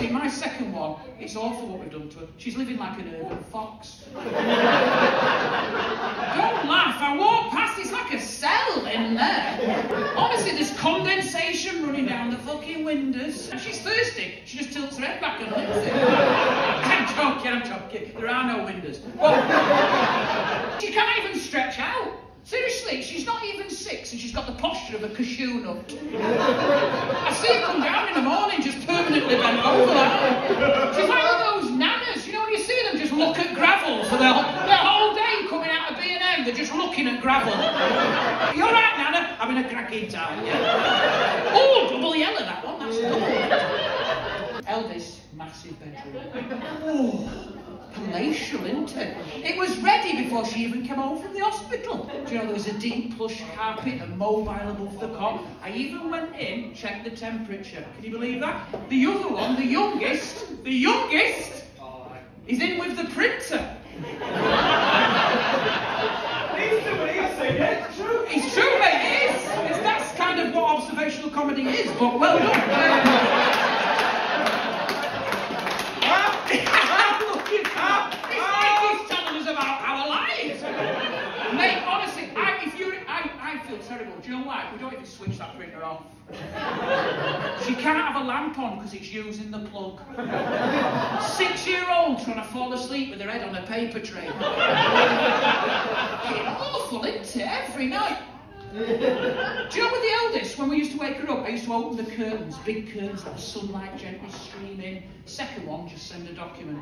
See, my second one, it's awful what we've done to her. She's living like an urban fox. Don't laugh, I walk past, it's like a cell in there. Honestly, there's condensation running down the fucking windows. And she's thirsty, she just tilts her head back and licks it. I'm joking, I'm joking. There are no windows. But she can't even stretch out. Seriously, she's not even six and she's got the posture of a cashew nut. I see her come down in the morning just permanently bent over She's like those nanas, you know when you see them just look at gravel for their, their whole day coming out of B&M, they're just looking at gravel. You're right, Nana, having a cracking time, yeah. Oh, double yellow that one, that's double. Eldest, massive bedroom. Oh palatial, isn't it? It was ready before she even came home from the hospital. Do you know, there was a deep plush carpet and mobile above the cot. I even went in, checked the temperature. Can you believe that? The other one, the youngest, the youngest, is in with the printer. It's true. It's true, mate, it is. It's, that's kind of what observational comedy is, but well done. Mate, honestly, I, if you, I, I feel terrible. Do you know why? We don't even switch that printer off. she can't have a lamp on because it's using the plug. Six-year-old trying to fall asleep with her head on a paper tray. awful, isn't it? Every night. Do you know with the eldest, when we used to wake her up, I used to open the curtains, big curtains, the sunlight gently stream in. Second one, just send a document.